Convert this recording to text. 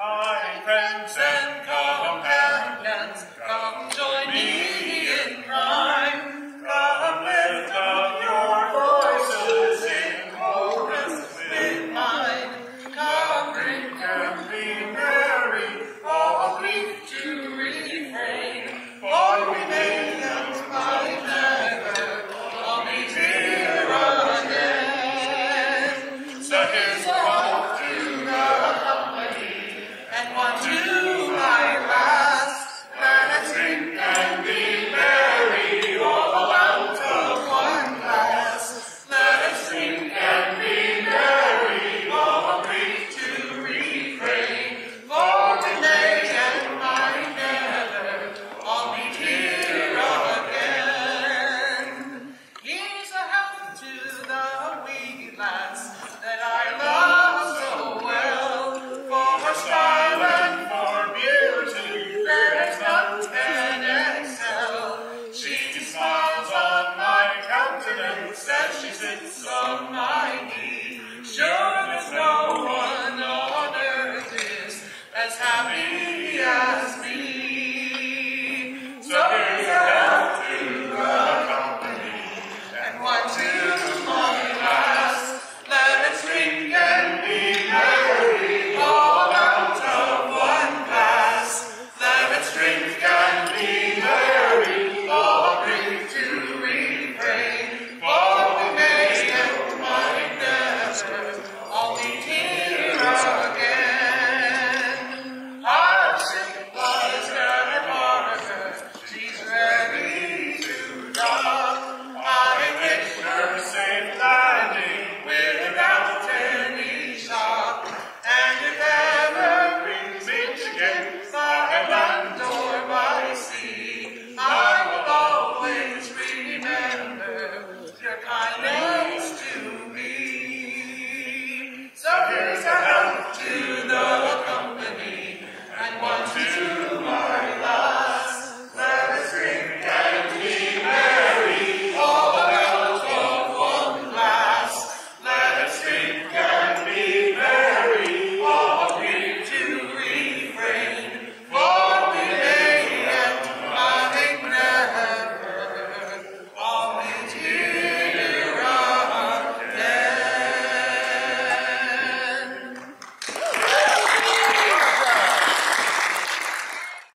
Kind friends and companions, come join me in crime. Come lift up your voices in chorus with mine. Come bring, come bring And one, two. Said she sits on my knee. Sure, there's no one on earth is as happy as me. So here's a to the company and one to